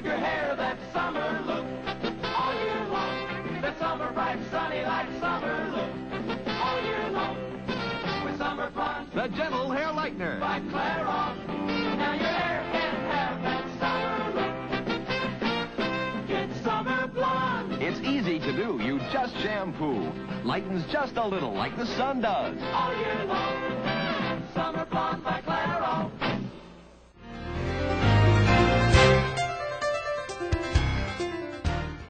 Give your hair that summer look all year long. The summer bright, sunny like summer look all year long. With summer blonde. The Gentle Hair Lightener. By Clairol. Now your hair can have that summer look. Get summer blonde. It's easy to do. You just shampoo. Lightens just a little like the sun does. All year long.